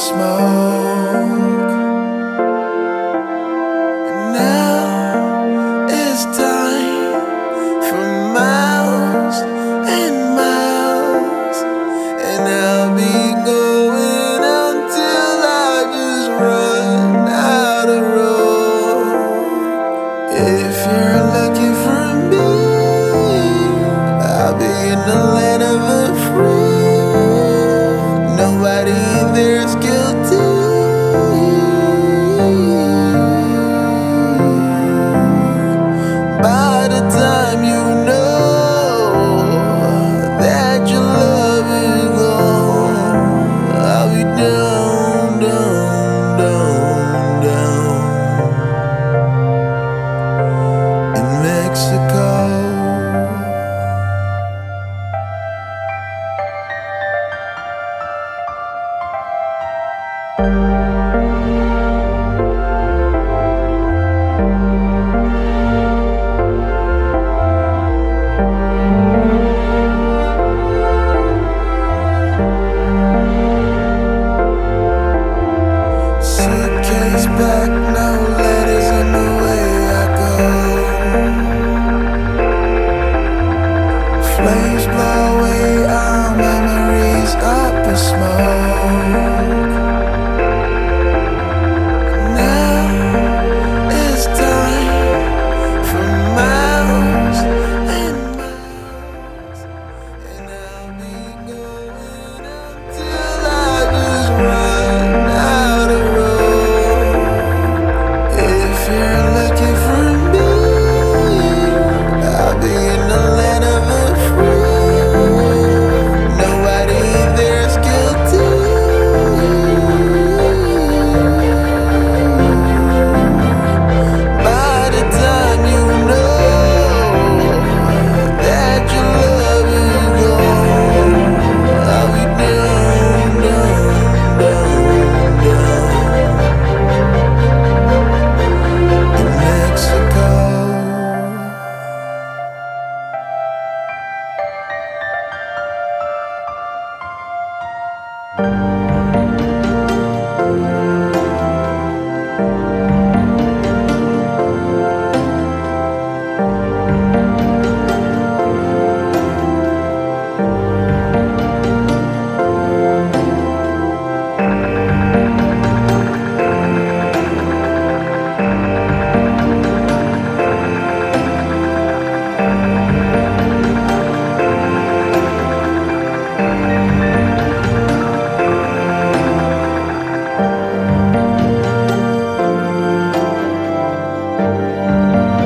smoke. And now it's time for miles and miles, and I'll be going until I just run out of road. If you're looking for me. Flames blow away our memories up in smoke. Música